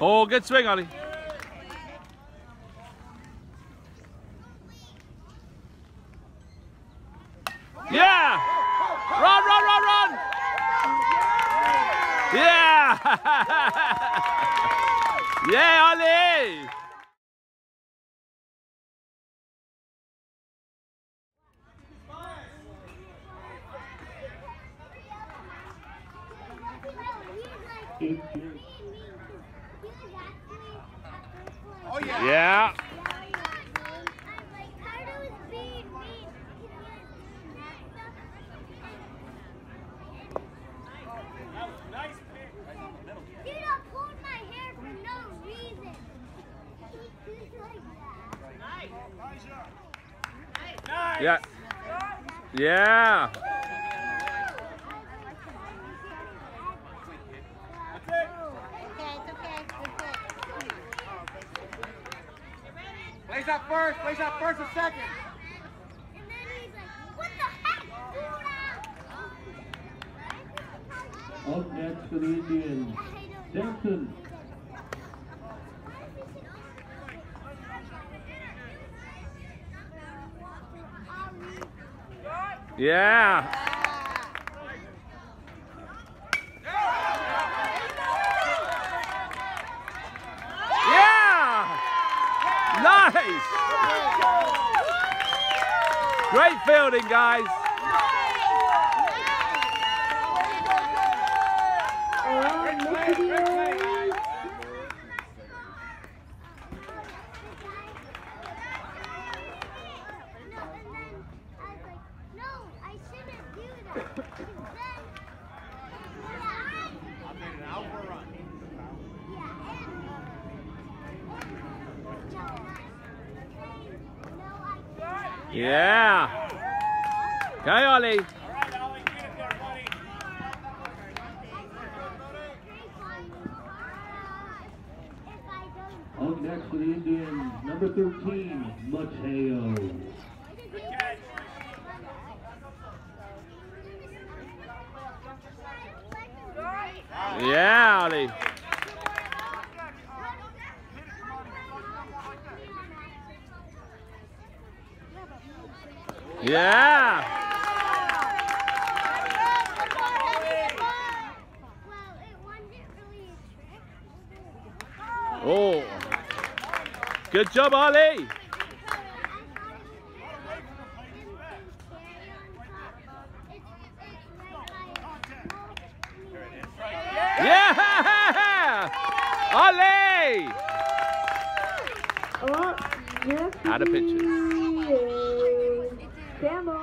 Oh, good swing, Ollie. Yeah! Run, run, run, run! Yeah! yeah, Ollie! Oh yeah. Nice. Yeah. Yeah. That's it. Okay, it's okay. Place out first. Place out first and second. And then he's like, what the heck? Up next for the Indians, Denson. Yeah. Yeah. Great fielding, guys. Great play. Great play, guys. No, and then I was like, no, I shouldn't do that. Because then, yeah, I made an out for a run. yeah, and, and no, I can't. Yeah. Okay, Ollie. All right, Ollie, get it there, buddy. Up next for the Indians, number 13, Mateo. Yeah, Ollie. Yeah. Well, it wasn't really a trick. Oh. Good job, Ollie. Yeah. Ollie. Oh, yeah. Out of pitches. Sambo.